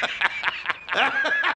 Ha ha ha!